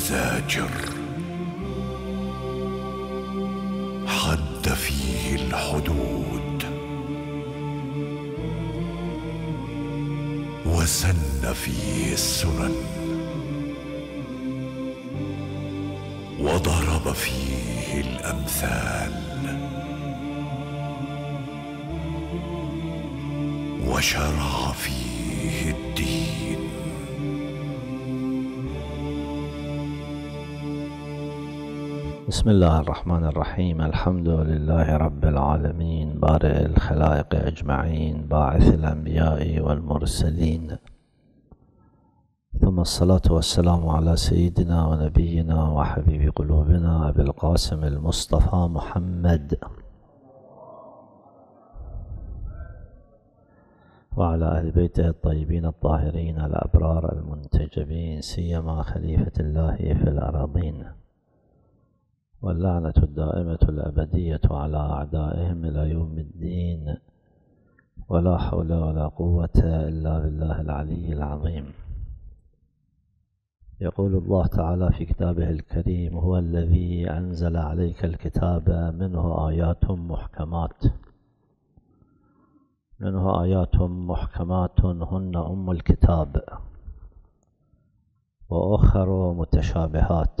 وزاجر حد فيه الحدود. وسن فيه السنن. وضرب فيه الأمثال. وشرع فيه الدين. بسم الله الرحمن الرحيم. الحمد لله رب العالمين. بارئ الخلائق أجمعين. باعث الأنبياء والمرسلين. ثم الصلاة والسلام على سيدنا ونبينا وحبيب قلوبنا أبي القاسم المصطفى محمد. وعلى أهل بيته الطيبين الطاهرين الأبرار المنتجبين سيما خليفة الله في الأراضين. واللعنة الدائمة الأبدية على أعدائهم إلى يوم الدين ولا حول ولا قوة إلا بالله العلي العظيم. يقول الله تعالى في كتابه الكريم هو الذي أنزل عليك الكتاب منه آيات محكمات منه آيات محكمات هن أم الكتاب وأخر متشابهات.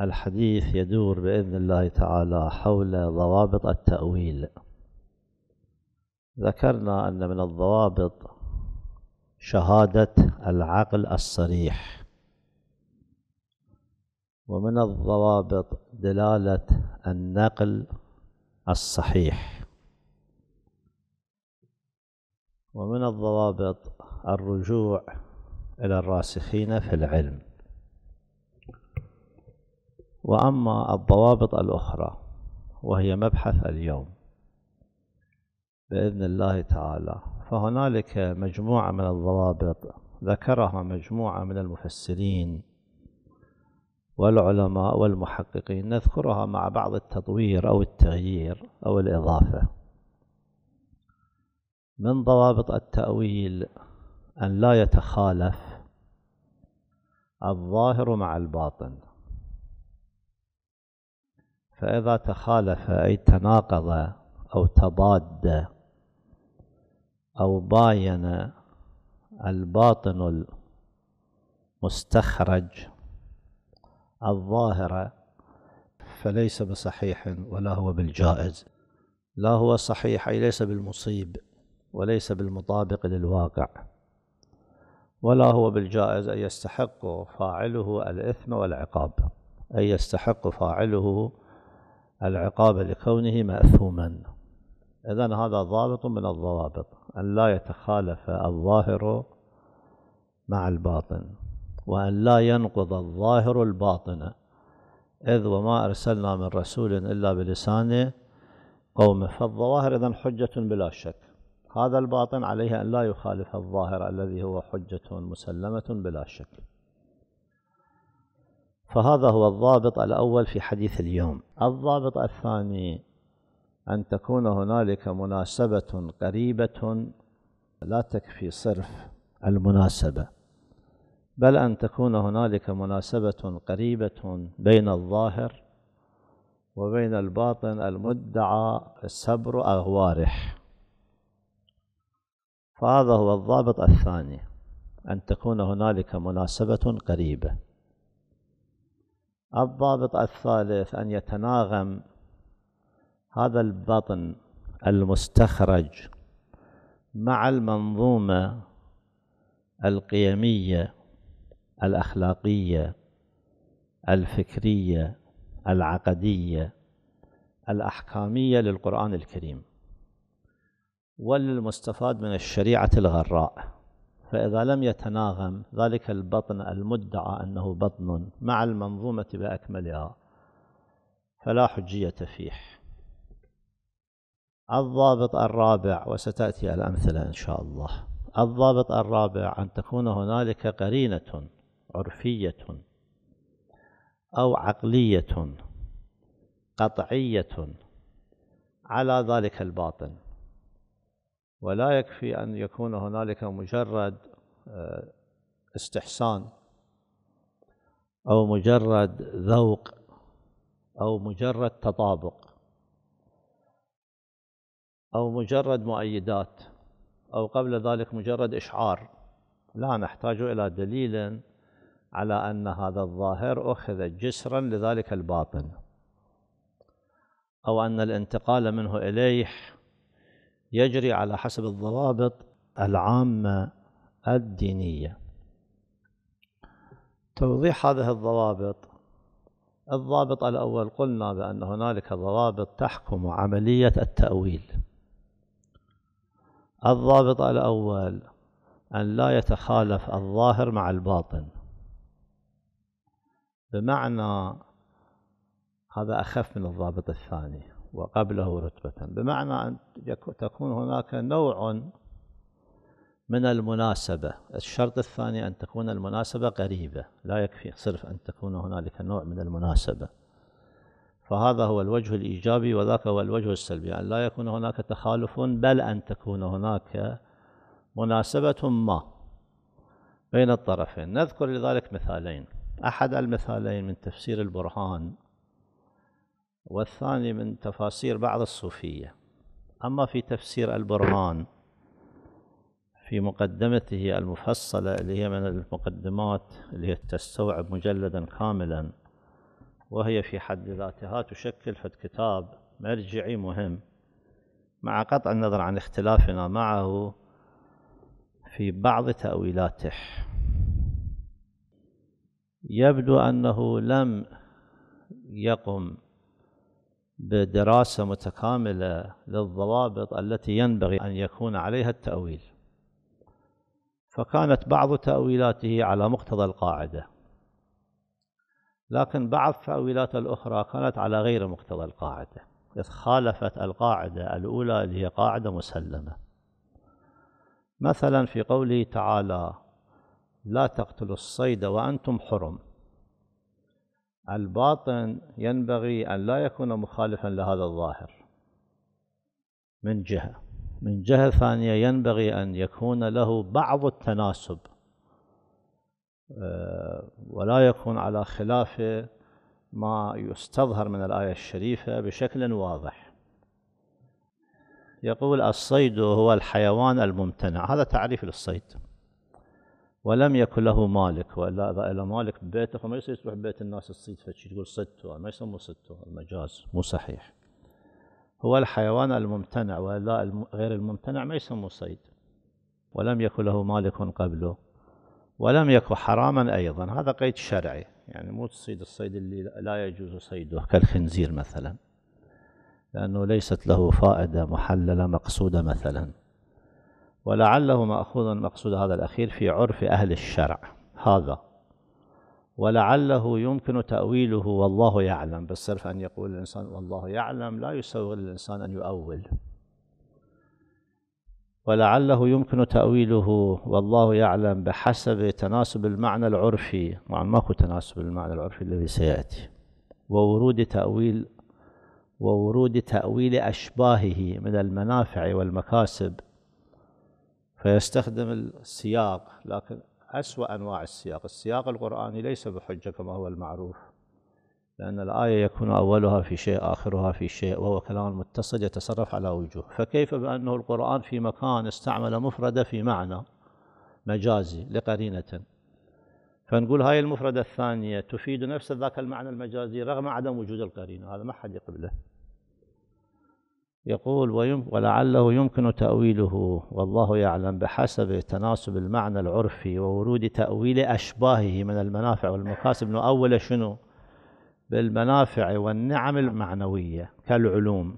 الحديث يدور بإذن الله تعالى حول ضوابط التأويل. ذكرنا أن من الضوابط شهادة العقل الصريح. ومن الضوابط دلالة النقل الصحيح. ومن الضوابط الرجوع إلى الراسخين في العلم. وأما الضوابط الأخرى وهي مبحث اليوم. بإذن الله تعالى. فهنالك مجموعة من الضوابط ذكرها مجموعة من المفسرين والعلماء والمحققين نذكرها مع بعض التطوير أو التغيير أو الإضافة. من ضوابط التأويل أن لا يتخالف الظاهر مع الباطن. فإذا تخالف أي تناقض أو تضاد أو باين الباطن المستخرج الظاهر فليس بصحيح ولا هو بالجائز. لا هو صحيح أي ليس بالمصيب وليس بالمطابق للواقع. ولا هو بالجائز أي يستحق فاعله الإثم والعقاب أي يستحق فاعله العقاب لكونه مأثوما. إذا هذا ضابط من الضوابط أن لا يتخالف الظاهر مع الباطن وأن لا ينقض الظاهر الباطن إذ وما أرسلنا من رسول إلا بلسان قومه فالظواهر إذن حجة بلا شك. هذا الباطن عليه أن لا يخالف الظاهر الذي هو حجة مسلمة بلا شك. فهذا هو الضابط الأول في حديث اليوم. الضابط الثاني أن تكون هنالك مناسبة قريبة لا تكفي صرف المناسبة بل أن تكون هنالك مناسبة قريبة بين الظاهر وبين الباطن المدعى سبر أغواره فهذا هو الضابط الثاني أن تكون هنالك مناسبة قريبة. الضابط الثالث أن يتناغم هذا البطن المستخرج مع المنظومة القيمية الأخلاقية الفكرية العقدية الأحكامية للقرآن الكريم. وللمستفاد من الشريعة الغراء. فإذا لم يتناغم ذلك البطن المدعى أنه بطن مع المنظومة بأكملها فلا حجية فيه. الضابط الرابع وستأتي الأمثلة إن شاء الله. الضابط الرابع أن تكون هنالك قرينة عرفية أو عقلية قطعية على ذلك الباطن. ولا يكفي أن يكون هنالك مجرد آه، استحسان أو مجرد ذوق أو مجرد تطابق أو مجرد مؤيدات أو قبل ذلك مجرد إشعار. لا نحتاج إلى دليل على أن هذا الظاهر أخذ جسرا لذلك الباطن أو أن الانتقال منه إليه يجري على حسب الضوابط العامة الدينية. توضيح هذه الضوابط. الضابط الأول قلنا بأن هنالك ضوابط تحكم عملية التأويل. الضابط الأول أن لا يتخالف الظاهر مع الباطن. بمعنى هذا أخف من الضابط الثاني. وقبله رتبة. بمعنى أن تكون هناك نوع من المناسبة. الشرط الثاني أن تكون المناسبة قريبة. لا يكفي صرف أن تكون هنالك نوع من المناسبة. فهذا هو الوجه الإيجابي وذاك هو الوجه السلبي. أن لا يكون هناك تخالف بل أن تكون هناك مناسبة ما بين الطرفين. نذكر لذلك مثالين. أحد المثالين من تفسير البرهان والثاني من تفاسير بعض الصوفية. أما في تفسير البرهان في مقدمته المفصلة اللي هي من المقدمات اللي هي تستوعب مجلدا كاملا وهي في حد ذاتها تشكل فد كتاب مرجعي مهم مع قطع النظر عن اختلافنا معه في بعض تأويلاته. يبدو أنه لم يقم بدراسة متكاملة للضوابط التي ينبغي أن يكون عليها التأويل. فكانت بعض تأويلاته على مقتضى القاعدة لكن بعض التأويلات الأخرى كانت على غير مقتضى القاعدة. إذ خالفت القاعدة الأولى اللي هي قاعدة مسلمة. مثلا في قوله تعالى لا تقتلوا الصيد وأنتم حرم. الباطن ينبغي أن لا يكون مخالفا لهذا الظاهر. من جهة. من جهة ثانية ينبغي أن يكون له بعض التناسب آه، ولا يكون على خلاف ما يستظهر من الآية الشريفة بشكل واضح. يقول الصيد هو الحيوان الممتنع. هذا تعريف للصيد. ولم يكن له مالك. ولا إذا له مالك ببيته فما يصير تروح بيت الناس تصيد فشي تقول صدته ما يسموه صدته المجاز مو صحيح. هو الحيوان الممتنع ولا غير الممتنع ما يسموه صيد. ولم يكن له مالك قبله. ولم يكن حراما أيضا. هذا قيد شرعي. يعني مو تصيد الصيد اللي لا يجوز صيده كالخنزير مثلا. لأنه ليست له فائدة محللة مقصودة مثلا. ولعله مأخوذ مقصود هذا الأخير في عرف أهل الشرع هذا. ولعله يمكن تأويله والله يعلم بالصرف أن يقول الإنسان والله يعلم لا يسوغ للإنسان أن يؤول. ولعله يمكن تأويله والله يعلم بحسب تناسب المعنى العرفي طبعا ماكو تناسب المعنى العرفي الذي سيأتي. وورود تأويل وورود تأويل أشباهه من المنافع والمكاسب. فيستخدم السياق لكن أسوأ أنواع السياق. السياق القرآني ليس بحجة كما هو المعروف لأن الآية يكون أولها في شيء آخرها في شيء وهو كلام متصل يتصرف على وجوه. فكيف بأنه القرآن في مكان استعمل مفردة في معنى مجازي لقرينة؟ فنقول هاي المفردة الثانية تفيد نفس ذاك المعنى المجازي رغم عدم وجود القرينة هذا ما حد يقبله. يقول ولعله يمكن تأويله. والله يعلم بحسب تناسب المعنى العرفي وورود تأويل أشباهه من المنافع والمكاسب نؤول شنو؟ بالمنافع والنعم المعنوية كالعلوم.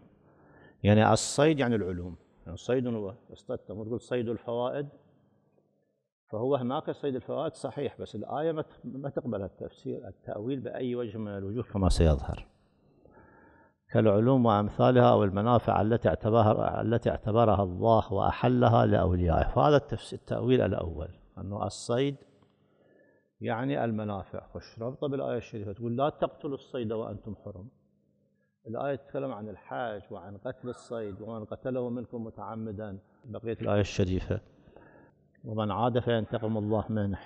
يعني الصيد يعني العلوم. يعني الصيد هو اصطدت تقول صيد الفوائد. فهو هناك صيد الفوائد صحيح بس الآية ما تقبل التفسير التأويل بأي وجه من الوجوه كما سيظهر. كالعلوم وأمثالها أو المنافع التي اعتبرها التي اعتبرها الله وأحلها لأوليائه. فهذا التأويل الأول أنه الصيد يعني المنافع. ربطه بالآية الشريفة تقول لا تقتلوا الصيد وأنتم حرم. الآية تتكلم عن الحاج وعن قتل الصيد ومن قتله منكم متعمدا بقية الآية الشريفة. ومن عاد فينتقم الله منه.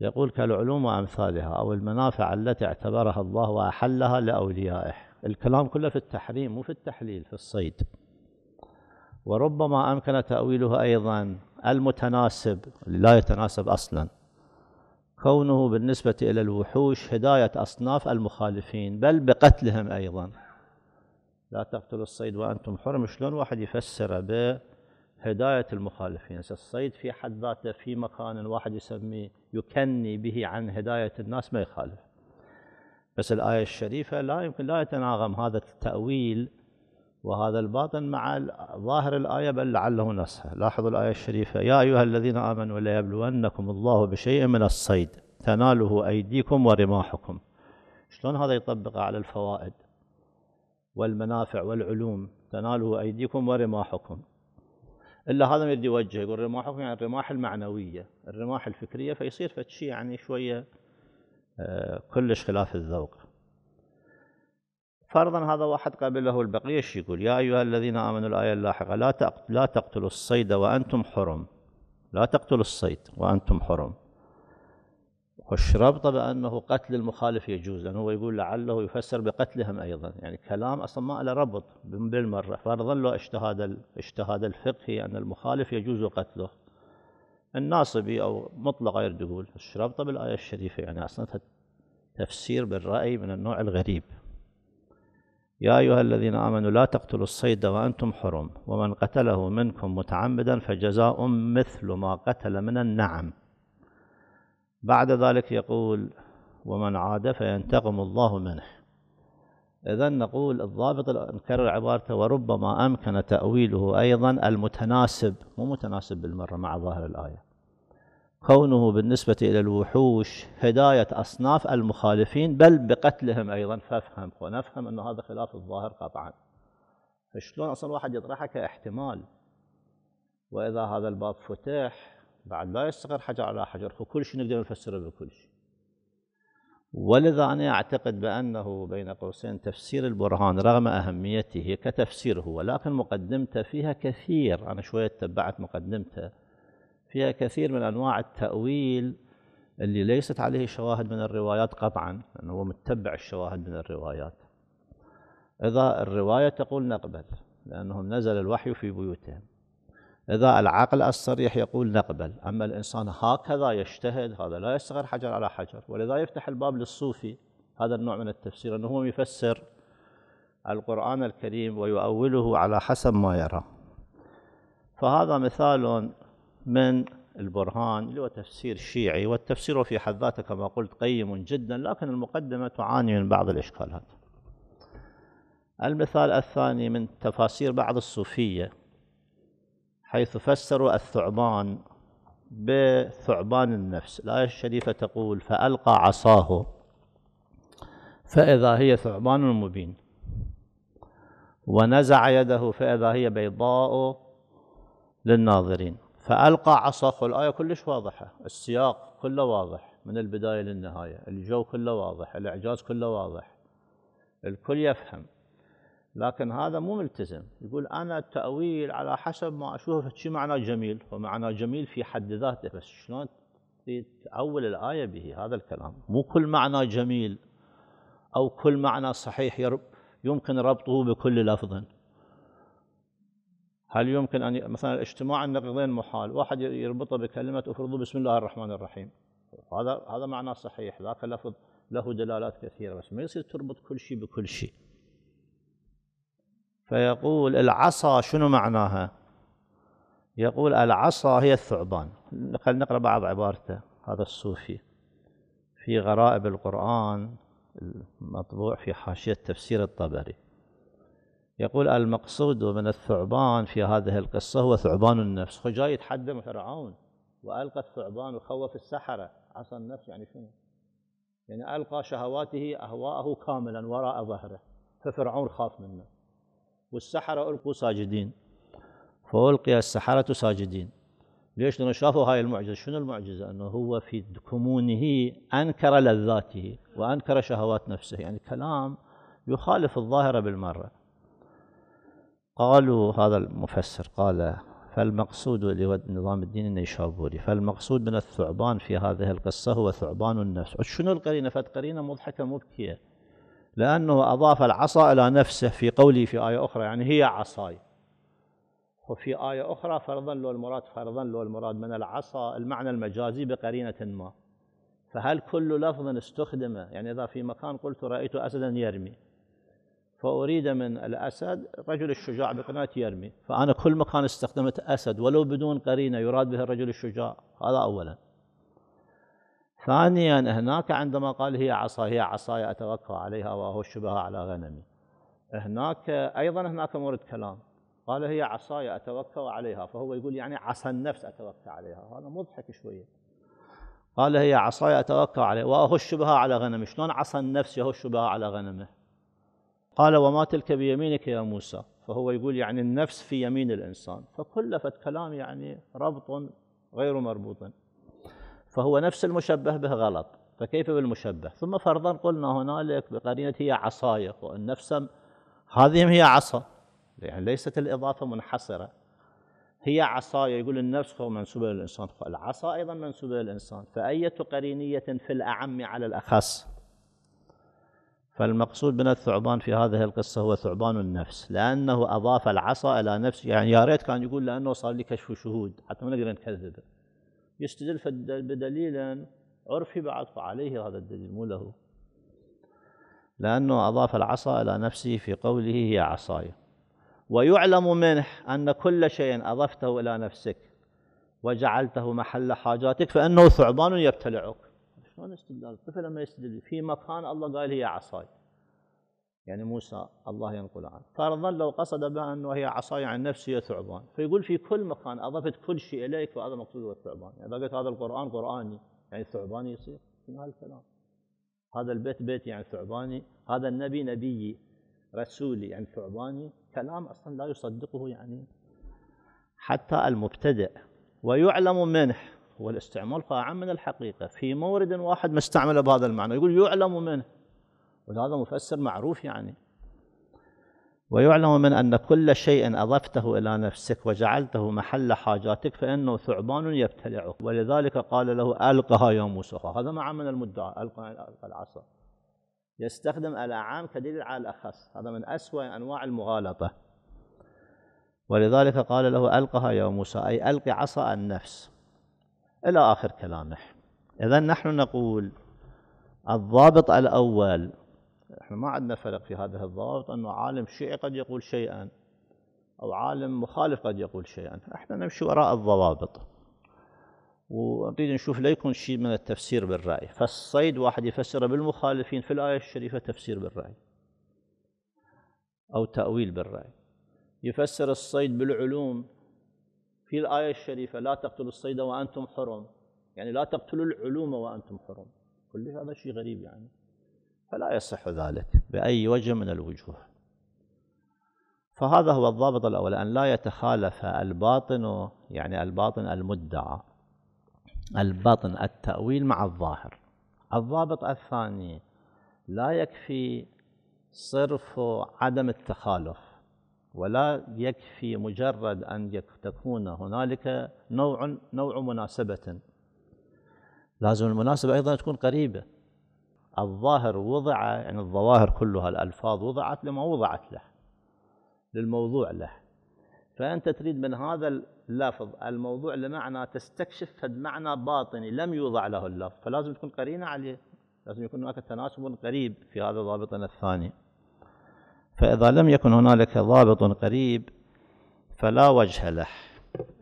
يقول كالعلوم وأمثالها أو المنافع التي اعتبرها الله وأحلها لأوليائه. الكلام كله في التحريم مو في التحليل في الصيد. وربما أمكن تأويله أيضا المتناسب لا يتناسب أصلا. كونه بالنسبة إلى الوحوش هداية أصناف المخالفين بل بقتلهم أيضا. لا تقتلوا الصيد وأنتم حرم شلون واحد يفسر بهداية المخالفين. الصيد في حد ذاته في مكان واحد يسميه يكني به عن هداية الناس ما يخالف. بس الآية الشريفة لا يمكن لا يتناغم هذا التأويل وهذا الباطن مع ظاهر الآية بل لعله نصها لاحظوا الآية الشريفة. يا أيها الذين آمنوا ليبلونكم الله بشيء من الصيد. تناله أيديكم ورماحكم. شلون هذا يطبق على الفوائد والمنافع والعلوم؟ تناله أيديكم ورماحكم. إلا هذا ما يريد يوجه يقول رماحكم يعني الرماح المعنوية. الرماح الفكرية فيصير فتشي يعني شوية كلش خلاف الذوق. فرضا هذا واحد قبله البقية إيش يقول؟ يا أيها الذين آمنوا الآية اللاحقة لا لا تقتلوا الصيد وأنتم حرم. لا تقتلوا الصيد وأنتم حرم. ربطه بأنه قتل المخالف يجوز؟ لأنه هو يقول لعله يفسر بقتلهم أيضا. يعني كلام أصلا ما له ربط بالمرة. فرضا له اجتهاد الاجتهاد الفقهي أن المخالف يجوز قتله. الناصبي أو مطلق يرد يقول ربطه بالآية الشريفة يعني أصلا تفسير بالرأي من النوع الغريب. يا أيها الذين آمنوا لا تقتلوا الصيد وأنتم حرم ومن قتله منكم متعمدا فجزاء مثل ما قتل من النعم. بعد ذلك يقول ومن عاد فينتقم الله منه. إذا نقول الضابط نكرر عبارته وربما أمكن تأويله أيضا المتناسب مو متناسب بالمرة مع ظاهر الآية. كونه بالنسبة إلى الوحوش هداية أصناف المخالفين بل بقتلهم أيضا فافهم ونفهم أن هذا خلاف الظاهر قطعا. فشلون أصلا واحد يطرحها كاحتمال؟ وإذا هذا الباب فتح بعد لا يستقر حجر على حجر فكل شيء نقدر نفسره بكل شيء. ولذا أنا أعتقد بأنه بين قوسين تفسير البرهان رغم أهميته كتفسير هو لكن مقدمته فيها كثير. أنا شوية تبعت مقدمته. فيها كثير من أنواع التأويل اللي ليست عليه شواهد من الروايات قطعا لأنه هو متبع الشواهد من الروايات. إذا الرواية تقول نقبل لأنهم نزل الوحي في بيوتهم. إذا العقل الصريح يقول نقبل أما الإنسان هكذا يجتهد هذا لا يستغر حجر على حجر. ولذا يفتح الباب للصوفي هذا النوع من التفسير أنه هو يفسر القرآن الكريم ويؤوله على حسب ما يرى. فهذا مثال من البرهان اللي هو تفسير شيعي والتفسير في حد ذاته كما قلت قيم جدا لكن المقدمة تعاني من بعض الإشكالات. المثال الثاني من تفاسير بعض الصوفية حيث فسروا الثعبان بثعبان النفس. الآية الشريفة تقول فألقى عصاه. فإذا هي ثعبان مبين. ونزع يده فإذا هي بيضاء للناظرين. فألقى عصاه. الآية كلش واضحة. السياق كله واضح. من البداية للنهاية. الجو كله واضح. الإعجاز كله واضح. الكل يفهم. لكن هذا مو ملتزم. يقول أنا التأويل على حسب ما أشوفه شي معناه جميل؟ ومعناه جميل في حد ذاته بس شلون تأول الآية به؟ هذا الكلام. مو كل معنى جميل أو كل معنى صحيح يمكن ربطه بكل لفظ. هل يمكن أن مثلا اجتماع النقيضين محال واحد يربطه بكلمة افرضوا بسم الله الرحمن الرحيم. هذا هذا معنى صحيح ذاك لفظ له دلالات كثيرة بس ما يصير تربط كل شيء بكل شيء فيقول العصا شنو معناها؟ يقول العصا هي الثعبان. خلينا نقرأ بعض عبارته. هذا الصوفي في غرائب القرآن المطبوع في حاشية تفسير الطبري. يقول المقصود من الثعبان في هذه القصة هو ثعبان النفس. هو جاي يتحدى فرعون وألقى الثعبان وخوف السحرة. عصى النفس يعني شنو؟ يعني ألقى شهواته أهواءه كاملا وراء ظهره. ففرعون خاف منه. والسحرة ألقوا ساجدين. فألقي السحرة ساجدين. ليش؟ لأنه شافوا هاي المعجزة. شنو المعجزة؟ أنه هو في كمونه أنكر لذاته وأنكر شهوات نفسه. يعني كلام يخالف الظاهرة بالمرة. قالوا هذا المفسر قال فالمقصود لنظام الدين النيشابوري فالمقصود من الثعبان في هذه القصة هو ثعبان النفس. شنو القرينة؟ قرينة مضحكة مبكية. لأنه أضاف العصا إلى نفسه في قوله في آية أخرى يعني هي عصاي. وفي آية أخرى فرضا لو المراد فرضا لو المراد من العصا المعنى المجازي بقرينة ما. فهل كل لفظ استخدم يعني إذا في مكان قلت رأيت أسدا يرمي. فأريد من الأسد الرجل الشجاع بقناة يرمي. فأنا كل مكان استخدمت أسد ولو بدون قرينة يراد به الرجل الشجاع. هذا أولا. ثانيا هناك عندما قال هي عصا هي عصاي أتوكل عليها وأهش بها على غنمي. هناك أيضا هناك مورد كلام. قال هي عصاي أتوكل عليها. فهو يقول يعني عصا النفس أتوكل عليها. هذا مضحك شوية. قال هي عصاي أتوكل عليها. وأهش بها على غنمي. شلون عصا النفس يهش بها على غنمه؟ قال وما تلك بيمينك يا موسى. فهو يقول يعني النفس في يمين الإنسان. فكلفت كلام يعني ربط غير مربوط. فهو نفس المشبه به غلط. فكيف بالمشبه؟ ثم فرضا قلنا هنالك بقرينة هي عصاية والنفس هذه هي عصا. يعني ليست الإضافة منحصرة. هي عصاية يقول النفس منسوبة للإنسان العصا أيضا منسوبة للإنسان فأية قرينية في الأعم على الأخص؟ فالمقصود من الثعبان في هذه القصة هو ثعبان النفس. لأنه أضاف العصا إلى نفسه. يعني يا ريت كان يقول لأنه صار لي كشف شهود. حتى ما نقدر نكذبه. يستدل بدليل عرفي بعد فعليه هذا الدليل مو له. لأنه أضاف العصا إلى نفسه في قوله هي عصاي. ويعلم منه أن كل شيء أضفته إلى نفسك وجعلته محل حاجاتك فإنه ثعبان يبتلعك. شلون استدلال؟ الطفل لما يستدل في مكان الله قال هي عصاي. يعني موسى الله ينقل عنه. فرضا لو قصد بها أنه هي عصاي عن نفسي ثعبان. فيقول في كل مكان أضفت كل شيء إليك فهذا مقصود هو الثعبان. يعني قلت هذا القرآن قرآني يعني ثعباني يصير. من هالكلام؟ هذا البيت بيتي يعني ثعباني هذا النبي نبيي رسولي يعني ثعباني. كلام أصلا لا يصدقه يعني حتى المبتدئ. ويعلم منه والاستعمال أعم من الحقيقة. في مورد واحد مستعمل بهذا المعنى. يقول يعلم منه. وهذا مفسر معروف يعني. ويعلم من أن كل شيء أضفته إلى نفسك وجعلته محل حاجاتك فإنه ثعبان يبتلعك. ولذلك قال له ألقها يا موسى هذا مع من المدعى ألقى العصا. يستخدم الأعام كدليل على الأخص. هذا من أسوأ أنواع المغالطة. ولذلك قال له ألقها يا موسى أي ألقي عصا النفس. إلى آخر كلامه. إذا نحن نقول الضابط الأول إحنا ما عندنا فرق في هذا الضابط أنه عالم شيعي قد يقول شيئا أو عالم مخالف قد يقول شيئا. إحنا نمشي وراء الضوابط. ونريد نشوف لا يكون شيء من التفسير بالرأي. فالصيد واحد يفسره بالمخالفين في الآية الشريفة تفسير بالرأي. أو تأويل بالرأي. يفسر الصيد بالعلوم في الآية الشريفة لا تقتلوا الصيد وأنتم حرم. يعني لا تقتلوا العلوم وأنتم حرم. كل هذا شيء غريب يعني. فلا يصح ذلك بأي وجه من الوجوه. فهذا هو الضابط الأول أن لا يتخالف الباطن يعني الباطن المدعى الباطن التأويل مع الظاهر. الضابط الثاني لا يكفي صرف عدم التخالف ولا يكفي مجرد أن تكون هنالك نوع نوع مناسبة. لازم المناسبة أيضا تكون قريبة. الظاهر وضع يعني الظواهر كلها الألفاظ وضعت لما وضعت له للموضوع له. فأنت تريد من هذا اللفظ الموضوع لمعنى تستكشف معنى باطني لم يوضع له اللفظ. فلازم تكون قرينة عليه لازم يكون هناك تناسب قريب في هذا ضابطنا الثاني. فإذا لم يكن هنالك ضابط قريب فلا وجه له.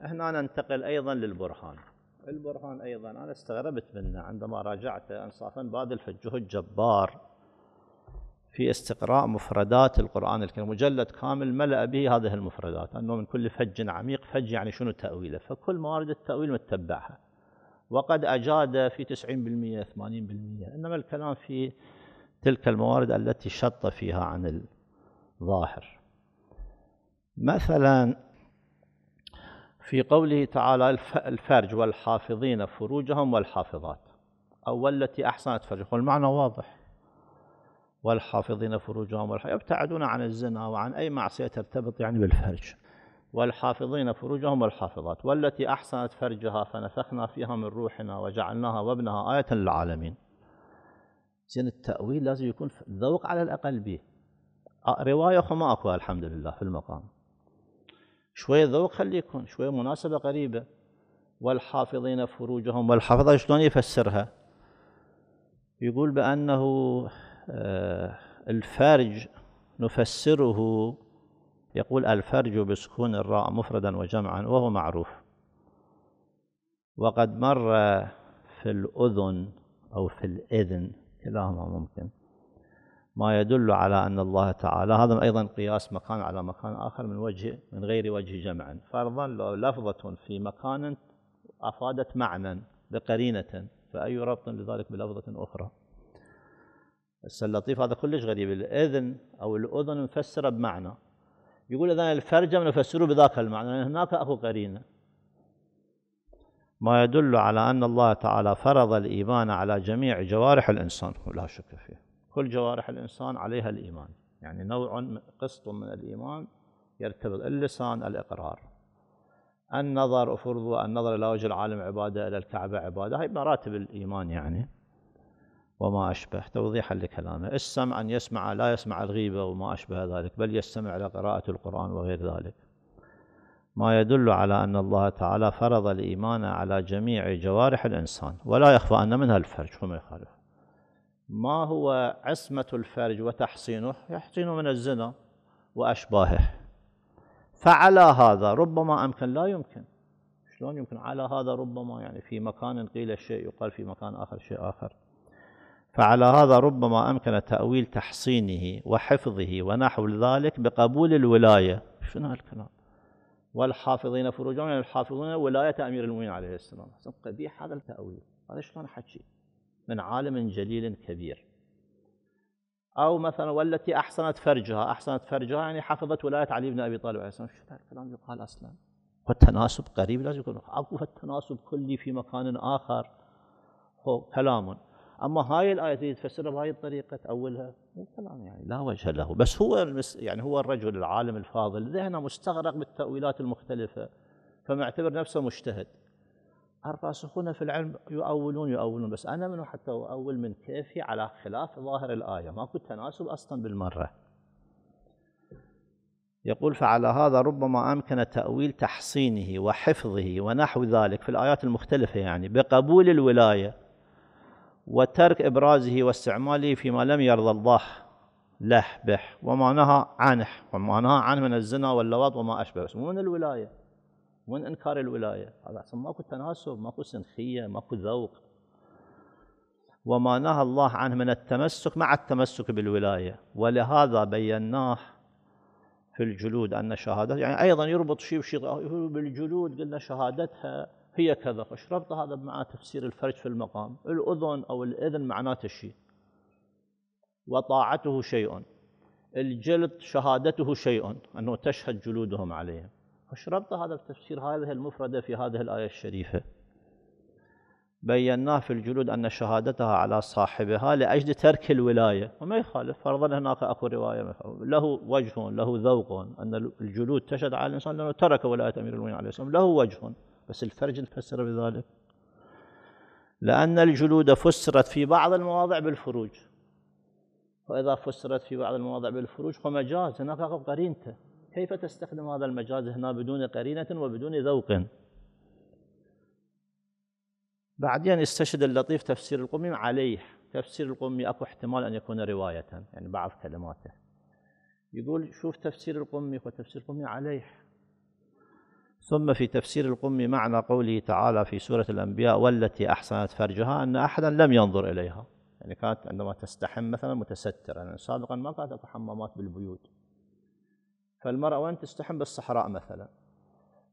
هنا ننتقل أيضا للبرهان. البرهان أيضا. أنا استغربت منه عندما راجعت أنصافا بادل فجه الجبار في استقراء مفردات القرآن الكريم. مجلد كامل ملأ به هذه المفردات أنه من كل فج عميق. فج يعني شنو تأويله؟ فكل موارد التأويل متبعها. وقد أجاد في 90% 80% إنما الكلام في تلك الموارد التي شط فيها عن الظاهر. مثلا في قوله تعالى الفرج والحافظين فروجهم والحافظات. أو والتي أحسنت فرجهم المعنى واضح. والحافظين فروجهم يبتعدون عن الزنا وعن أي معصية ترتبط يعني بالفرج. والحافظين فروجهم والحافظات. والتي أحسنت فرجها فنفخنا فيها من روحنا وجعلناها وابنها آية للعالمين. زين التأويل لازم يكون ذوق على الأقل به. رواية ما أكو الحمد لله في المقام. شوية ذوق خلي يكون شوية مناسبة قريبة. والحافظين فروجهم والحافظة شلون يفسرها؟ يقول بأنه آه، الفرج نفسره يقول الفرج بسكون الراء مفردا وجمعا وهو معروف. وقد مر في الأذن أو في الإذن كلاهما ممكن. ما يدل على أن الله تعالى هذا أيضا قياس مكان على مكان آخر من وجه من غير وجه جمع. فرضا لو لفظة في مكان أفادت معنى بقرينة فأي ربط لذلك بلفظة أخرى؟ اللطيف هذا كلش غريب. الإذن أو الأذن مفسرة بمعنى. يقول إذا الفرجة نفسره بذاك المعنى لأن هناك أكو قرينة. ما يدل على أن الله تعالى فرض الإيمان على جميع جوارح الإنسان. لا شك فيه. كل جوارح الإنسان عليها الإيمان. يعني نوع قسط من الإيمان يرتبط اللسان الإقرار. النظر أفرض النظر إلى وجه العالم عبادة إلى الكعبة عبادة. هاي مراتب الإيمان يعني. وما أشبه. توضيحا لكلامه. السمع أن يسمع لا يسمع الغيبة وما أشبه ذلك بل يستمع إلى قراءة القرآن وغير ذلك. ما يدل على أن الله تعالى فرض الإيمان على جميع جوارح الإنسان ولا يخفى أن منها الفرج وما يخالف ما هو عصمة الفرج وتحصينه؟ يحصينه من الزنا وأشباهه. فعلى هذا ربما أمكن لا يمكن. شلون يمكن؟ على هذا ربما يعني في مكان قيل شيء يقال في مكان آخر شيء آخر. فعلى هذا ربما أمكن تأويل تحصينه وحفظه ونحو ذلك بقبول الولاية. شنو هالكلام؟ والحافظين فروجهم يعني الحافظون ولاية أمير المؤمنين عليه السلام. قبيح هذا التأويل. هذا شلون حكي؟ من عالم جليل كبير. أو مثلا والتي أحسنت فرجها أحسنت فرجها يعني حفظت ولاية علي بن أبي طالب عليه السلام شو الكلام يقال أصلا؟ والتناسب قريب لازم يكون أكو التناسب كلي في مكان آخر. هو كلام. أما هاي الآية تفسرها بهاي الطريقة تأولها مو كلام يعني لا وجه له. بس هو المس يعني هو الرجل العالم الفاضل ذهنه مستغرق بالتأويلات المختلفة فمعتبر نفسه مجتهد. الراسخون في العلم يؤولون يؤولون بس أنا منو حتى أؤول من كيفي على خلاف ظاهر الآية. ماكو تناسب أصلا بالمرة. يقول فعلى هذا ربما أمكن تأويل تحصينه وحفظه ونحو ذلك. في الآيات المختلفة يعني بقبول الولاية وترك إبرازه واستعماله فيما لم يرضى الله له به وما نهى عنه وما نهى عنه من الزنا واللواط وما أشبه. بس مو من الولاية. من إنكار الولاية؟ هذا أصلا ماكو تناسب ماكو سنخية ماكو ذوق. وما نهى الله عنه من التمسك مع التمسك بالولاية. ولهذا بيناه في الجلود أن شهادته يعني أيضا يربط شيء بشيء بالجلود قلنا شهادتها هي كذا فش ربط هذا مع تفسير الفرج في المقام. الأذن أو الإذن معناته شيء. وطاعته شيء. الجلد شهادته شيء. أنه تشهد جلودهم عليهم. ربط هذا بتفسير هذه المفردة في هذه الآية الشريفة. بيناه في الجلود أن شهادتها على صاحبها لأجل ترك الولاية. وما يخالف فرضا هناك أكو رواية له وجه له ذوق أن الجلود تشهد على الإنسان لأنه ترك ولاية أمير المؤمنين عليه السلام له وجه بس الفرج نفسر بذلك. لأن الجلود فسرت في بعض المواضع بالفروج. وإذا فسرت في بعض المواضع بالفروج فمجاز هناك قرينته كيف تستخدم هذا المجاز هنا بدون قرينة وبدون ذوق؟ بعدين استشهد اللطيف تفسير القمي عليه. تفسير القمي أكو احتمال أن يكون رواية يعني بعض كلماته. يقول شوف تفسير القمي وتفسير القمي عليه. ثم في تفسير القمي معنى قوله تعالى في سورة الأنبياء والتي أحسنت فرجها أن أحدا لم ينظر إليها. يعني كانت عندما تستحم مثلا متسترة يعني سابقا ما كانت أكو حمامات بالبيوت. فالمرأة وين تستحم بالصحراء مثلا؟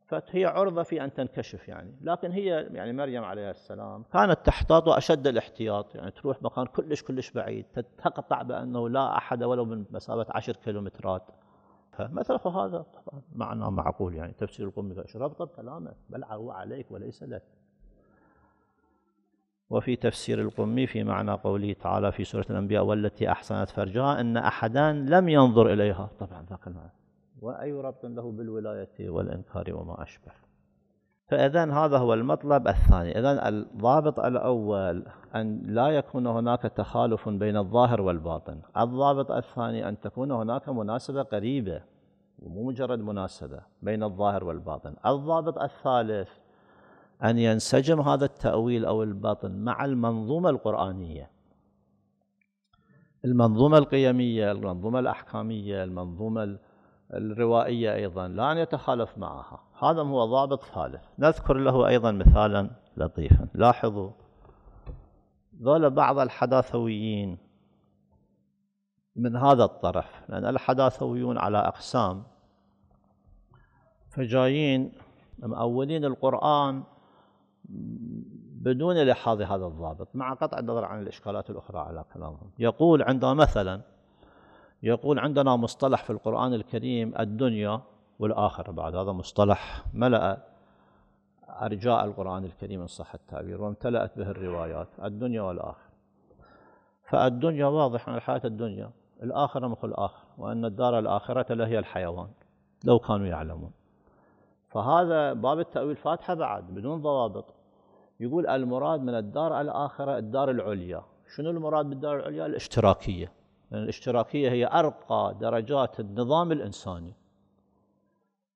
فهي عرضة في أن تنكشف يعني. لكن هي يعني مريم عليه السلام كانت تحتاط أشد الاحتياط يعني تروح مكان كلش كلش بعيد تقطع بأنه لا أحد ولو من مسافة عشر كيلومترات. فمثل هذا طبعا. معنى معقول يعني تفسير القمي إيش ربط بكلامه بل هو عليك وليس لك. وفي تفسير القمي في معنى قوله تعالى في سورة الأنبياء والتي أحسنت فرجها أن أحدان لم ينظر إليها. طبعا ذاك المعنى. وأي ربط له بالولاية والإنكار وما أشبه. فإذا هذا هو المطلب الثاني. إذا الضابط الأول أن لا يكون هناك تخالف بين الظاهر والباطن. الضابط الثاني أن تكون هناك مناسبة قريبة ومو مجرد مناسبة بين الظاهر والباطن. الضابط الثالث أن ينسجم هذا التأويل أو الباطن مع المنظومة القرآنية. المنظومة القيمية المنظومة الأحكامية المنظومة الروائية أيضا لا أن يتخالف معها. هذا هو ضابط ثالث. نذكر له أيضا مثالا لطيفا. لاحظوا ذولا بعض الحداثويين من هذا الطرف لأن الحداثويون على أقسام فجايين مأولين القرآن بدون لحاظ هذا الضابط مع قطع النظر عن الإشكالات الأخرى على كلامهم. يقول عندما مثلا يقول عندنا مصطلح في القرآن الكريم الدنيا والآخرة بعد. هذا مصطلح ملأ أرجاء القرآن الكريم إن صح التعبير وامتلأت به الروايات الدنيا والآخرة. فالدنيا واضح الحياة الدنيا الآخرة مثل الآخر وأن الدار الآخرة لهي الحيوان لو كانوا يعلمون. فهذا باب التأويل فاتحة بعد بدون ضوابط. يقول المراد من الدار الآخرة الدار العليا. شنو المراد بالدار العليا؟ الاشتراكية. الاشتراكية هي أرقى درجات النظام الإنساني.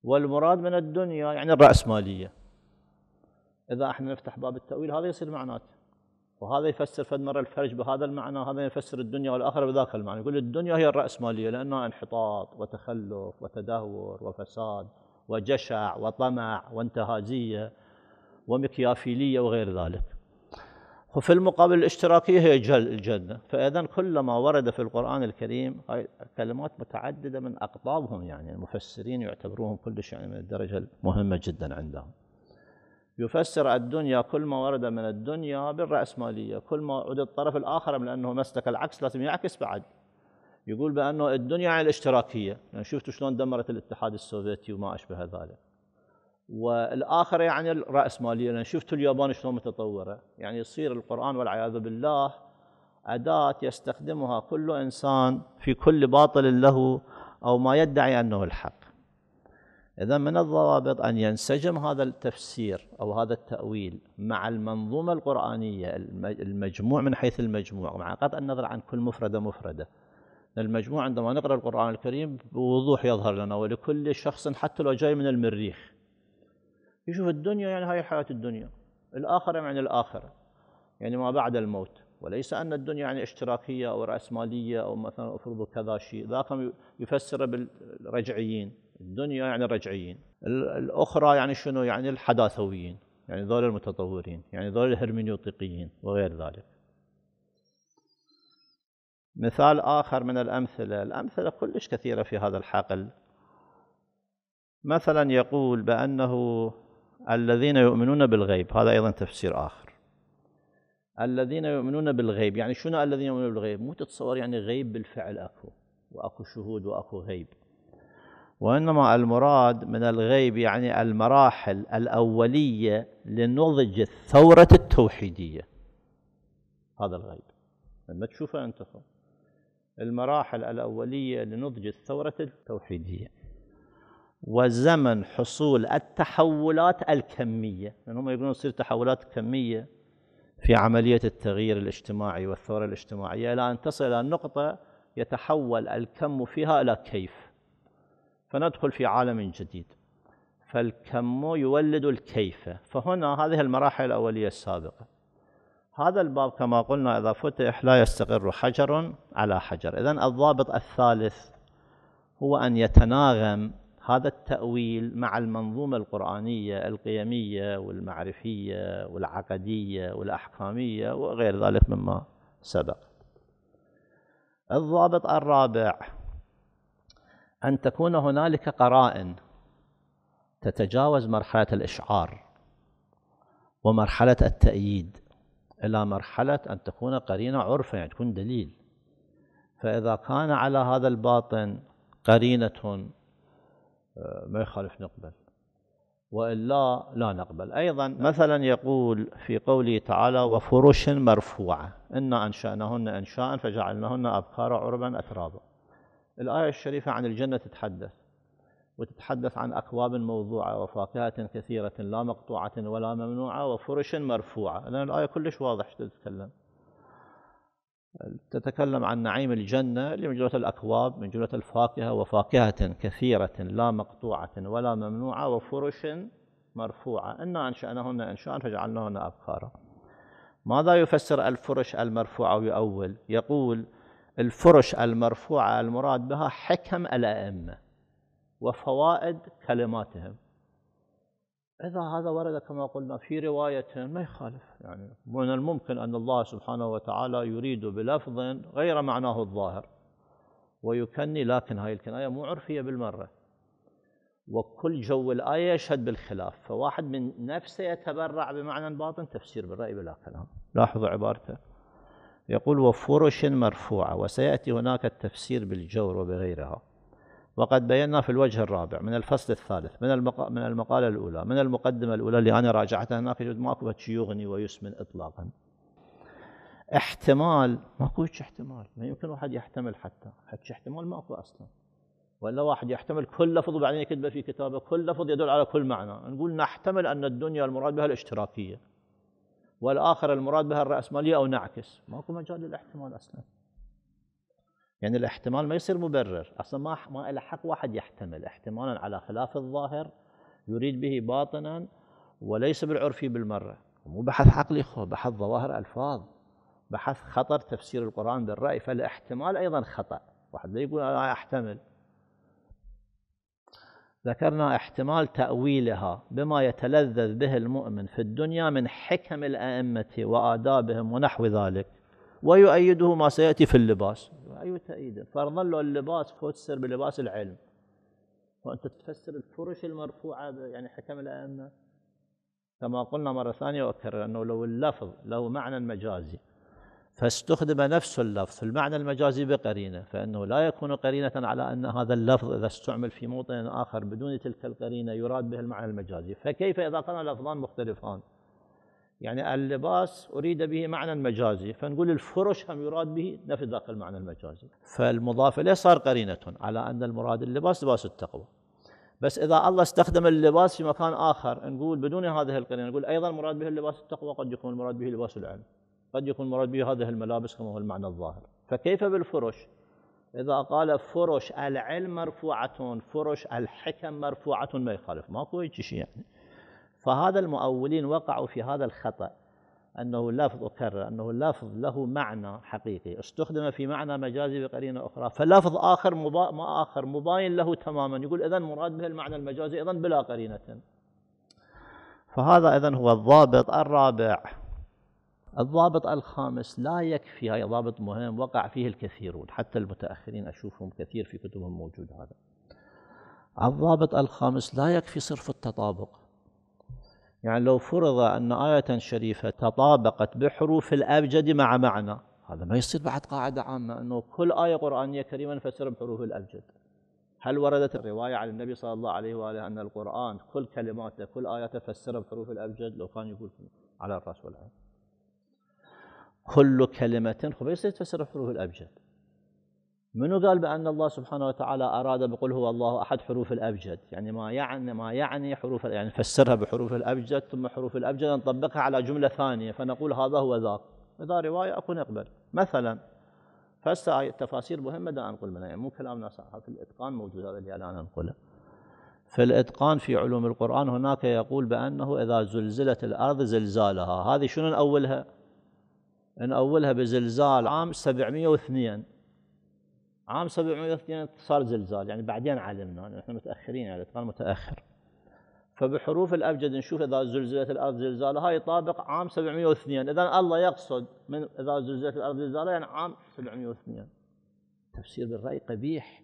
والمراد من الدنيا يعني الرأسمالية إذا إحنا نفتح باب التأويل هذا يصير معناته وهذا يفسر فد مرة الفرج بهذا المعنى هذا يفسر الدنيا والآخرة بذاك المعنى. يقول الدنيا هي الرأسمالية لأنها انحطاط وتخلف وتدهور وفساد وجشع وطمع وانتهازية ومكيافيلية وغير ذلك. وفي المقابل الاشتراكية هي الجنة. فإذا كلما ورد في القرآن الكريم هاي كلمات متعددة من أقطابهم يعني المفسرين يعتبروهم كلش يعني من الدرجة المهمة جدا عندهم. يفسر الدنيا كل ما ورد من الدنيا بالرأسمالية كل ما ورد الطرف الآخر من أنه مسلك العكس لازم يعكس بعد. يقول بأنه الدنيا يعني الاشتراكية. يعني شفتوا شلون دمرت الاتحاد السوفيتي وما أشبه ذلك. والآخر يعني الرأسمالية لأن شفتوا اليابان شلون متطورة. يعني يصير القرآن والعياذ بالله أداة يستخدمها كل إنسان في كل باطل له أو ما يدعي أنه الحق. إذا من الضوابط أن ينسجم هذا التفسير أو هذا التأويل مع المنظومة القرآنية المجموع من حيث المجموع مع قطع النظر عن كل مفردة مفردة. المجموع عندما نقرأ القرآن الكريم بوضوح يظهر لنا ولكل شخص حتى لو جاي من المريخ يشوف الدنيا يعني هاي حياة الدنيا الآخرة يعني الآخرة يعني ما بعد الموت. وليس أن الدنيا يعني اشتراكية أو رأسمالية أو مثلا أفرض كذا شيء ذاك يفسر بالرجعيين. الدنيا يعني الرجعيين الأخرى يعني شنو؟ يعني الحداثويين يعني ذول المتطورين يعني ذول الهرمنيوطيقيين وغير ذلك. مثال آخر من الأمثلة. الأمثلة كلش كثيرة في هذا الحقل. مثلا يقول بأنه الذين يؤمنون بالغيب هذا أيضا تفسير آخر. الذين يؤمنون بالغيب يعني شنو الذين يؤمنون بالغيب؟ مو تتصور يعني غيب بالفعل أكو وأكو شهود وأكو غيب. وإنما المراد من الغيب يعني المراحل الأولية لنضج الثورة التوحيدية. هذا الغيب. لما تشوفه أنت المراحل الأولية لنضج الثورة التوحيدية. وزمن حصول التحولات الكمية لأن هم يقولون تصير تحولات كمية في عملية التغيير الاجتماعي والثورة الاجتماعية. إلى أن تصل إلى نقطة يتحول الكم فيها إلى كيف؟ فندخل في عالم جديد. فالكم يولد الكيف. فهنا هذه المراحل الأولية السابقة. هذا الباب كما قلنا إذا فتح لا يستقر حجر على حجر. إذن الضابط الثالث هو أن يتناغم هذا التأويل مع المنظومة القرآنية القيمية والمعرفية والعقدية والأحكامية وغير ذلك مما سبق. الضابط الرابع أن تكون هنالك قرائن تتجاوز مرحلة الإشعار ومرحلة التأييد إلى مرحلة أن تكون قرينة عرفا يعني تكون دليل. فإذا كان على هذا الباطن قرينة ما يخالف نقبل. وإلا لا نقبل. أيضا مثلا يقول في قوله تعالى وفرش مرفوعة. إنا أنشأناهن إنشاء فجعلناهن أبكارا عربا أترابا. الآية الشريفة عن الجنة تتحدث وتتحدث عن أكواب موضوعة وفاكهة كثيرة لا مقطوعة ولا ممنوعة وفرش مرفوعة. لأن الآية كلش واضح تتكلم. تتكلم عن نعيم الجنة اللي من جملة الأكواب من جملة الفاكهة وفاكهة كثيرة لا مقطوعة ولا ممنوعة وفرش مرفوعة. إنا أنشأناهن إنشاء فجعلناهن أبكارا. ماذا يفسر الفرش المرفوعة ويؤول يقول الفرش المرفوعة المراد بها حكم الأئمة وفوائد كلماتهم. إذا هذا ورد كما قلنا في رواية ما يخالف يعني من الممكن أن الله سبحانه وتعالى يريد بلفظ غير معناه الظاهر ويكني لكن هاي الكناية مو عرفية بالمرة. وكل جو الآية يشهد بالخلاف فواحد من نفسه يتبرع بمعنى باطن تفسير بالرأي بلا كلام. لاحظوا عبارته. يقول وفرش مرفوعة وسيأتي هناك التفسير بالجور وبغيرها. وقد بينا في الوجه الرابع من الفصل الثالث من من المقالة الأولى من المقدمة الأولى اللي أنا راجعتها هناك ماكو شيء يغني ويسمن إطلاقا. احتمال ماكو احتمال ما يمكن واحد يحتمل حتى حتى احتمال ماكو أصلا. ولا واحد يحتمل كل لفظ وبعدين يكتبه في كتابه كل لفظ يدل على كل معنى. نقول نحتمل أن الدنيا المراد بها الاشتراكية والآخر المراد بها الرأسمالية أو نعكس. ماكو مجال للاحتمال أصلا. يعني الاحتمال ما يصير مبرر. أصلا ما ما له حق واحد يحتمل. احتمالا على خلاف الظاهر يريد به باطنا وليس بالعرفي بالمرة. مو بحث عقلي خو بحث ظواهر ألفاظ. بحث خطر تفسير القرآن بالرأي فالاحتمال أيضا خطأ. واحد لا يقول أنا أحتمل. ذكرنا احتمال تأويلها بما يتلذذ به المؤمن في الدنيا من حكم الأئمة وآدابهم ونحو ذلك. ويؤيده ما سيأتي في اللباس. أي تأييد. فرضا لو اللباس فسر بلباس العلم. وأنت تفسر الفرش المرفوعة يعني حكم الأئمة. كما قلنا مرة ثانية وأكرر أنه لو اللفظ له معنى مجازي فاستخدم نفس اللفظ في المعنى المجازي بقرينة فإنه لا يكون قرينة على أن هذا اللفظ إذا استعمل في موطن آخر بدون تلك القرينة يراد به المعنى المجازي. فكيف إذا كان لفظان مختلفان؟ يعني اللباس أريد به معنى مجازي فنقول الفرش هم يراد به نفي ذاك المعنى المجازي. فالمضاف إليه صار قرينة على أن المراد اللباس لباس التقوى. بس إذا الله استخدم اللباس في مكان آخر نقول بدون هذه القرينة نقول أيضا المراد به اللباس التقوى قد يكون المراد به لباس العلم. قد يكون المراد به هذه الملابس كما هو المعنى الظاهر. فكيف بالفرش؟ إذا قال فرش العلم مرفوعة فرش الحكم مرفوعة ما يخالف. ماكو شيء يعني. فهذا المؤولين وقعوا في هذا الخطأ أنه لفظ أكرر أنه لفظ له معنى حقيقي استخدم في معنى مجازي بقرينة أخرى فلفظ آخر مبا... ما آخر مباين له تماما يقول إذا مراد به المعنى المجازي أيضا بلا قرينة. فهذا إذا هو الضابط الرابع. الضابط الخامس لا يكفي هذا ضابط مهم وقع فيه الكثيرون حتى المتأخرين أشوفهم كثير في كتبهم موجود هذا. الضابط الخامس لا يكفي صرف التطابق. يعني لو فرض أن آية شريفة تطابقت بحروف الأبجد مع معنى هذا ما يصير بعد قاعدة عامة أنه كل آية قرآنية كريمة نفسر بحروف الأبجد. هل وردت الرواية عن النبي صلى الله عليه وآله أن القرآن كل كلماته كل آياته فسر بحروف الأبجد؟ لو كان يقول على الرأس والعين. كل كلمة خب يصير تفسر بحروف الأبجد. منو قال بأن الله سبحانه وتعالى أراد بقول هو الله أحد حروف الأبجد؟ يعني ما يعني ما يعني حروف يعني نفسرها بحروف الأبجد ثم حروف الأبجد نطبقها على جملة ثانية فنقول هذا هو ذاك. إذا رواية أكون أقبل. مثلا فهسه التفاسير مهمة دا أنقل منها. يعني مو كلامنا صح في الإتقان موجود هذا اللي الآن أنقله في الإتقان في علوم القرآن هناك يقول بأنه إذا زلزلت الأرض زلزالها. هذه شنو نأولها؟ نأولها بزلزال عام 702 عام 702 صار زلزال يعني بعدين علمنا نحن متأخرين يعني الاتقان متأخر. فبحروف الأبجد نشوف إذا زلزلت الأرض زلزالها يطابق عام 702 اذا الله يقصد من إذا زلزلت الأرض زلزالها يعني عام 702 تفسير بالرأي قبيح.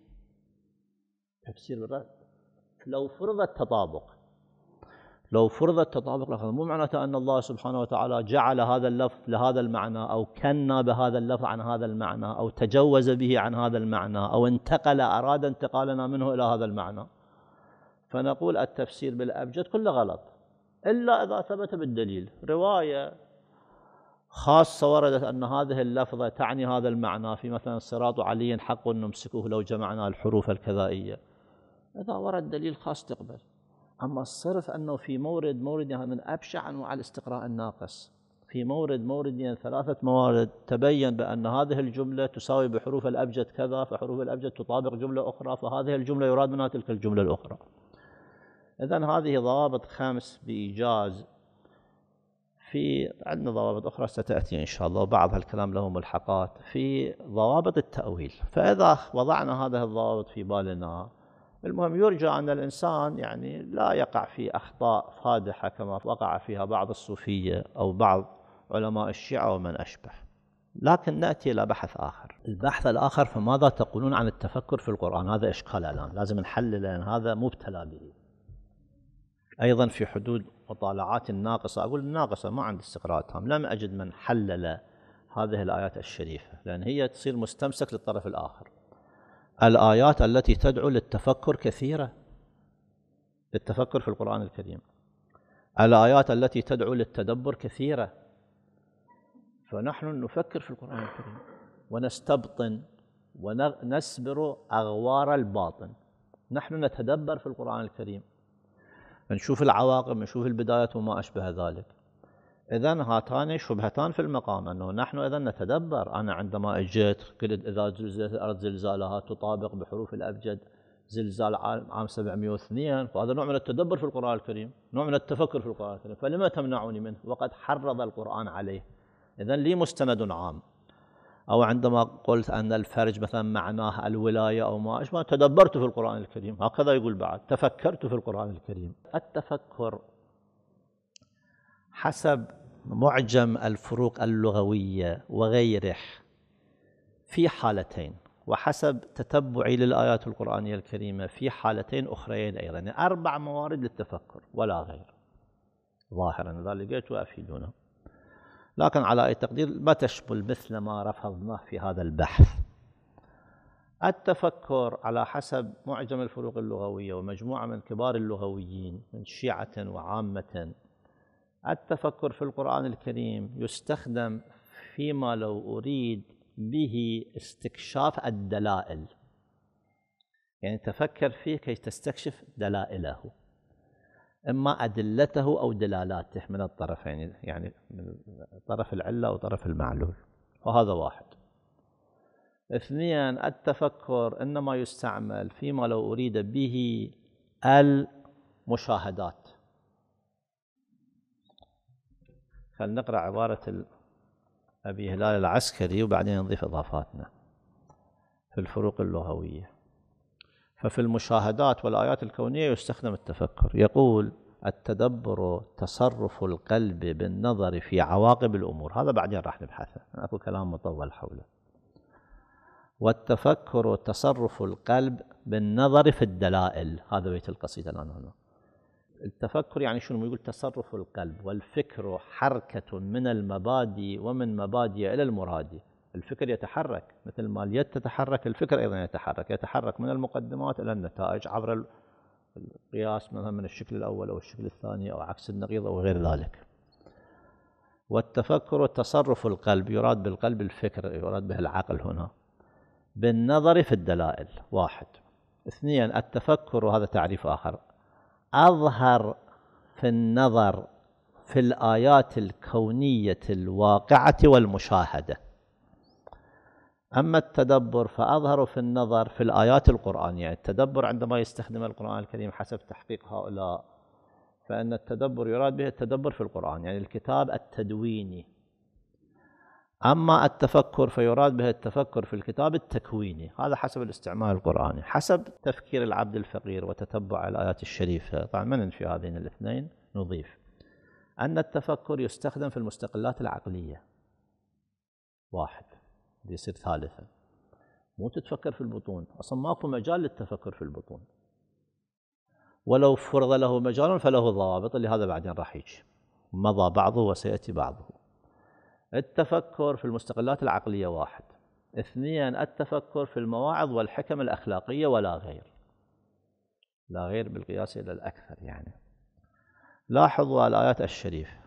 تفسير بالرأي. لو فرض التطابق لو فرض التطابق لفظ مو معناته أن الله سبحانه وتعالى جعل هذا اللفظ لهذا المعنى أو كنا بهذا اللفظ عن هذا المعنى أو تجوز به عن هذا المعنى أو انتقل أراد انتقالنا منه إلى هذا المعنى. فنقول التفسير بالأبجد كله غلط. إلا إذا ثبت بالدليل. رواية خاصة وردت أن هذه اللفظة تعني هذا المعنى في مثلا صراط علي حق نمسكه لو جمعنا الحروف الكذائية. إذا ورد دليل خاص تقبل. أما الصرف أنه في مورد مورد يعني من أبشع أنواع الاستقراء الناقص. في مورد موردين يعني ثلاثة موارد. تبين بأن هذه الجملة تساوي بحروف الأبجد كذا فحروف الأبجد تطابق جملة أخرى فهذه الجملة يراد منها تلك الجملة الأخرى. إذا هذه ضوابط خمس بإيجاز. في عندنا ضوابط أخرى ستأتي إن شاء الله وبعض الكلام له ملحقات. في ضوابط التأويل. فإذا وضعنا هذه الضوابط في بالنا المهم يرجى أن الإنسان يعني لا يقع في أخطاء فادحة كما وقع فيها بعض الصوفية أو بعض علماء الشيعة ومن أشبه. لكن نأتي إلى بحث آخر. البحث الآخر فماذا تقولون عن التفكر في القرآن؟ هذا إشكال الآن لازم نحلل لأن هذا مبتلى به. أيضا في حدود مطالعات الناقصة أقول الناقصة ما عندي استقراء تام لم أجد من حلل هذه الآيات الشريفة لأن هي تصير مستمسك للطرف الآخر. الآيات التي تدعو للتفكر كثيرة. للتفكر في القرآن الكريم. الآيات التي تدعو للتدبر كثيرة. فنحن نفكر في القرآن الكريم. ونستبطن. ونسبر أغوار الباطن. نحن نتدبر في القرآن الكريم. نشوف العواقب نشوف البدايات وما أشبه ذلك. إذا هاتان شبهتان في المقام أنه نحن إذا نتدبر. أنا عندما أجيت قلت إذا زلزلت الأرض زلزالها تطابق بحروف الأبجد زلزال عام 702 فهذا نوع من التدبر في القرآن الكريم نوع من التفكر في القرآن الكريم. فلما تمنعوني منه؟ وقد حرض القرآن عليه. إذا لي مستند عام. أو عندما قلت أن الفرج مثلا معناه الولاية أو ما أشبه تدبرت في القرآن الكريم. هكذا يقول بعد تفكرت في القرآن الكريم. التفكر حسب معجم الفروق اللغوية وغيره في حالتين وحسب تتبعي للآيات القرآنية الكريمة في حالتين أخريين أيضا يعني أربع موارد للتفكر ولا غير. ظاهرا إذا لقيت أفيدونه لكن على أي تقدير ما تشمل مثل ما رفضناه في هذا البحث. التفكر على حسب معجم الفروق اللغوية ومجموعة من كبار اللغويين من شيعة وعامة التفكر في القرآن الكريم يستخدم فيما لو أريد به استكشاف الدلائل. يعني تفكر فيه كي تستكشف دلائله إما أدلته أو دلالاته من الطرفين يعني من طرف العلة وطرف المعلول وهذا واحد. اثنين التفكر إنما يستعمل فيما لو أريد به المشاهدات. خلينا نقرأ عبارة أبي هلال العسكري وبعدين نضيف إضافاتنا في الفروق اللغوية. ففي المشاهدات والآيات الكونية يستخدم التفكر. يقول التدبر تصرف القلب بالنظر في عواقب الأمور. هذا بعدين راح نبحثه. أكو كلام مطول حوله. والتفكر تصرف القلب بالنظر في الدلائل. هذا بيت القصيدة الآن هنا. التفكر يعني شنو؟ يقول تصرف القلب والفكر حركة من المبادئ ومن مبادئ إلى المراد الفكر يتحرك مثل ما اليد تتحرك الفكر أيضا يتحرك يتحرك من المقدمات إلى النتائج عبر القياس مثلا من الشكل الأول أو الشكل الثاني أو عكس النقيض أو غير ذلك. والتفكر تصرف القلب يراد بالقلب الفكر يراد به العقل هنا. بالنظر في الدلائل واحد. اثنين التفكر وهذا تعريف آخر. أظهر في النظر في الآيات الكونية الواقعة والمشاهدة. أما التدبر فأظهر في النظر في الآيات القرآنية. التدبر عندما يستخدم القرآن الكريم حسب تحقيق هؤلاء فإن التدبر يراد به التدبر في القرآن يعني الكتاب التدويني. أما التفكر فيراد به التفكر في الكتاب التكويني. هذا حسب الاستعمال القرآني حسب تفكير العبد الفقير وتتبع الآيات الشريفة. طبعا ما ننفي هذين الاثنين نضيف. أن التفكر يستخدم في المستقلات العقلية. واحد. يصير ثالثا. مو تتفكر في البطون. أصلا ماكو مجال للتفكر في البطون. ولو فرض له مجال فله ضوابط اللي هذا بعدين راح يجي. مضى بعضه وسيأتي بعضه. التفكر في المستقلات العقلية واحد. اثنين التفكر في المواعظ والحكم الأخلاقية ولا غير. لا غير بالقياس إلى الأكثر يعني. لاحظوا الآيات الشريفة.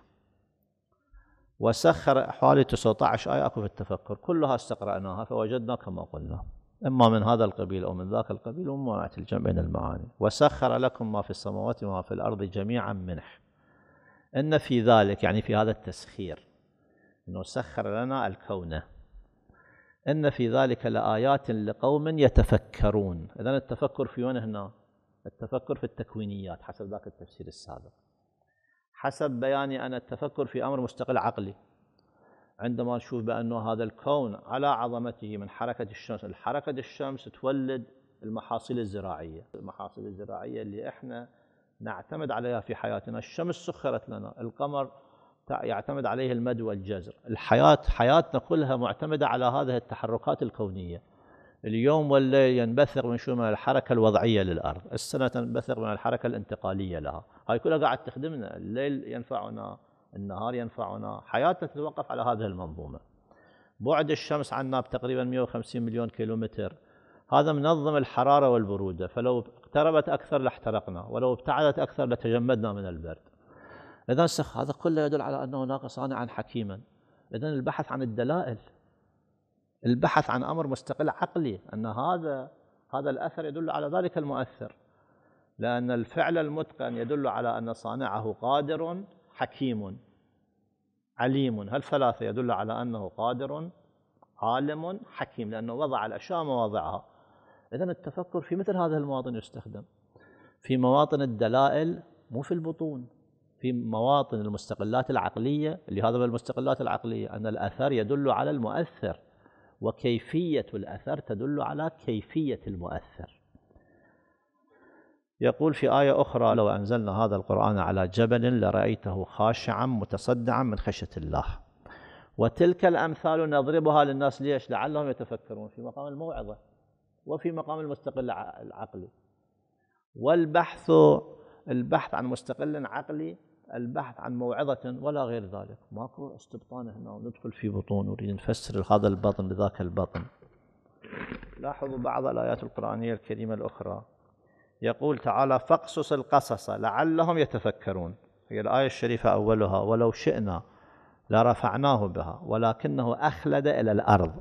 وسخر حوالي 19 آية أكو في التفكر. كلها استقرأناها فوجدنا كما قلنا. إما من هذا القبيل أو من ذاك القبيل ومواعة الجمع بين المعاني. وسخر لكم ما في السماوات وما في الأرض جميعا منه إن في ذلك يعني في هذا التسخير. أنه سخر لنا الكون. إن في ذلك لآيات لقوم يتفكرون. إذا التفكر في وين هنا؟ التفكر في التكوينيات حسب ذاك التفسير السابق. حسب بياني أنا التفكر في أمر مستقل عقلي. عندما نشوف بأنه هذا الكون على عظمته من حركة الشمس الحركة الشمس تولد المحاصيل الزراعية. المحاصيل الزراعية اللي إحنا نعتمد عليها في حياتنا. الشمس سخرت لنا القمر يعتمد عليه المد والجزر. الحياة حياتنا كلها معتمدة على هذه التحركات الكونية. اليوم والليل ينبثق من شو؟ من الحركة الوضعية للأرض. السنة تنبثق من الحركة الانتقالية لها. هاي كلها قاعد تخدمنا. الليل ينفعنا النهار ينفعنا. حياتنا تتوقف على هذه المنظومة. بعد الشمس عنا بتقريبا 150 مليون كيلومتر. هذا منظم الحرارة والبرودة. فلو اقتربت أكثر لاحترقنا. ولو ابتعدت أكثر لتجمدنا من البرد. إذا هذا كله يدل على أن هناك صانعا حكيما. إذا البحث عن الدلائل البحث عن أمر مستقل عقلي أن هذا هذا الأثر يدل على ذلك المؤثر. لأن الفعل المتقن يدل على أن صانعه قادر حكيم عليم. هالثلاثة يدل على أنه قادر عالم حكيم؟ لأنه وضع الأشياء مواضعها. إذا التفكر في مثل هذه المواطن يستخدم. في مواطن الدلائل مو في البطون. في مواطن المستقلات العقلية اللي هذا المستقلات العقلية أن الأثر يدل على المؤثر وكيفية الأثر تدل على كيفية المؤثر. يقول في آية أخرى لو أنزلنا هذا القرآن على جبل لرأيته خاشعا متصدعا من خشية الله. وتلك الأمثال نضربها للناس ليش؟ لعلهم يتفكرون في مقام الموعظة وفي مقام المستقل العقلي. والبحث البحث عن مستقل عقلي البحث عن موعظة ولا غير ذلك. ماكو استبطان هنا وندخل في بطون ونريد نفسر هذا البطن بذاك البطن. لاحظوا بعض الآيات القرآنية الكريمة الأخرى. يقول تعالى فاقصص القصص لعلهم يتفكرون. هي الآية الشريفة أولها ولو شئنا لرفعناه بها ولكنه أخلد إلى الأرض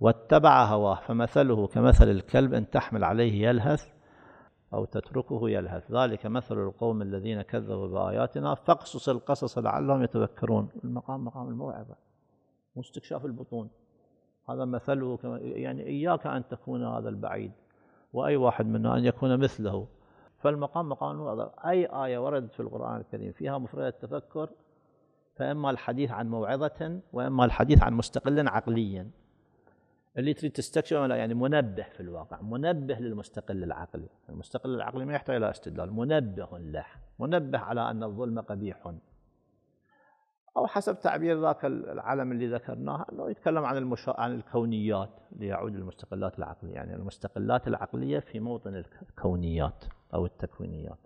واتبع هواه. فمثله كمثل الكلب إن تحمل عليه يلهث أو تتركه يلهث. ذلك مثل القوم الذين كذبوا بآياتنا. فاقصص القصص لعلهم يتذكرون. المقام مقام الموعظة واستكشاف البطون. هذا مثله يعني إياك أن تكون هذا البعيد وأي واحد منا أن يكون مثله. فالمقام مقام الموعظة. أي آية وردت في القرآن الكريم فيها مفردة التفكر فإما الحديث عن موعظة وإما الحديث عن مستقل عقليا. اللي تريد تستكشف يعني منبه في الواقع منبه للمستقل العقلي. المستقل العقلي ما يحتاج إلى استدلال منبه له منبه على أن الظلم قبيح. أو حسب تعبير ذاك العلم اللي ذكرناه أنه يتكلم عن المشا... عن الكونيات ليعود للمستقلات العقلية. يعني المستقلات العقلية في موطن الكونيات أو التكوينيات.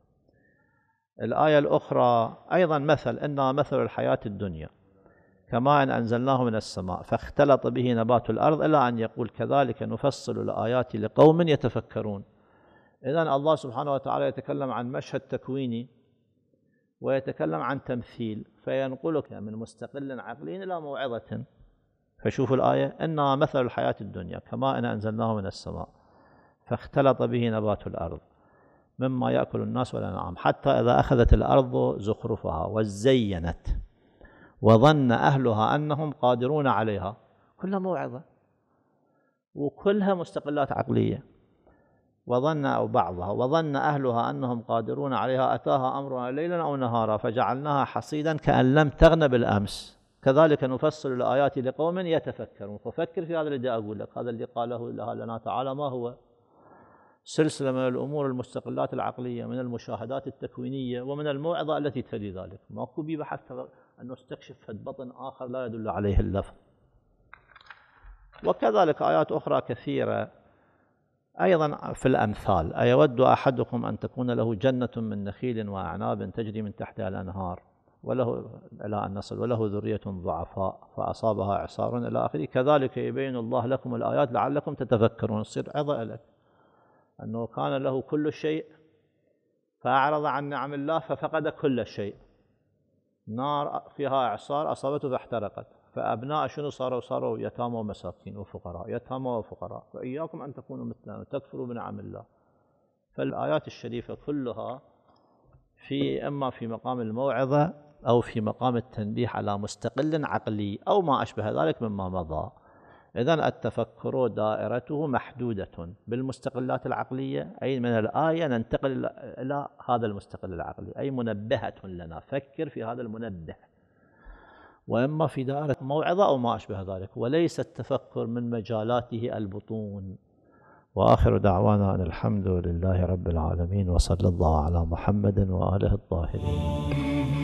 الآية الأخرى أيضا مثل إنها مثل الحياة الدنيا. كما أن أنزلناه من السماء فاختلط به نبات الأرض إلى أن يقول كذلك نفصل الآيات لقوم يتفكرون. إذا الله سبحانه وتعالى يتكلم عن مشهد تكويني ويتكلم عن تمثيل فينقلك من مستقل عقلي إلى موعظة. فشوفوا الآية إنها مثل الحياة الدنيا كما أن أنزلناه من السماء فاختلط به نبات الأرض. مما يأكل الناس والأنعام حتى إذا أخذت الأرض زخرفها وزينت. وظن أهلها أنهم قادرون عليها. كلها موعظة. وكلها مستقلات عقلية. وظن أو بعضها. وظن أهلها أنهم قادرون عليها. أتاها أمرنا ليلا أو نهارا. فجعلناها حصيدا كأن لم تغن بالأمس. كذلك نفصل الآيات لقوم يتفكرون. ففكر في هذا الذي أقول لك. هذا اللي قاله لها لنا تعالى. ما هو؟ سلسلة من الأمور المستقلات العقلية من المشاهدات التكوينية ومن الموعظة التي تلي ذلك. ماكو بي بحث أن نستكشف فد بطن آخر لا يدل عليه اللفظ. وكذلك آيات أخرى كثيرة أيضا في الأمثال. أيود أحدكم أن تكون له جنة من نخيل وأعناب تجري من تحتها الأنهار وله إلى أن نصل وله ذرية ضعفاء فأصابها إعصار إلى آخره. كذلك يبين الله لكم الآيات لعلكم تتفكرون. تصير عظة لك. أنه كان له كل شيء فأعرض عن نعم الله ففقد كل شيء. نار فيها إعصار أصابته فاحترقت. فأبناء شنو صاروا؟ صاروا يتامى ومساكين وفقراء يتامى وفقراء. فإياكم أن تكونوا مثلنا وتكفروا بنعم الله. فالآيات الشريفة كلها في إما في مقام الموعظة أو في مقام التنبيه على مستقل عقلي أو ما أشبه ذلك مما مضى. إذا التفكر دائرته محدودة بالمستقلات العقلية أي من الآية ننتقل إلى هذا المستقل العقلي أي منبهة لنا فكر في هذا المنبه. وإما في دائرة موعظة أو ما أشبه ذلك وليس التفكر من مجالاته البطون. وآخر دعوانا أن الحمد لله رب العالمين وصلى الله على محمد وآله الطاهرين.